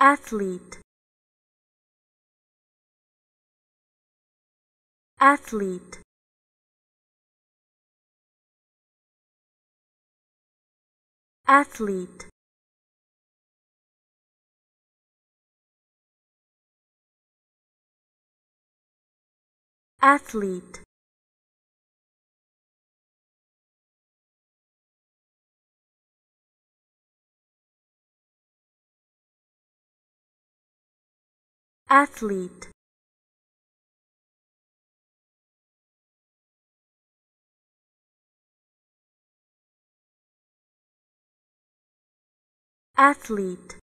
athlete. Athlete. Athlete. Athlete athlete. Athlete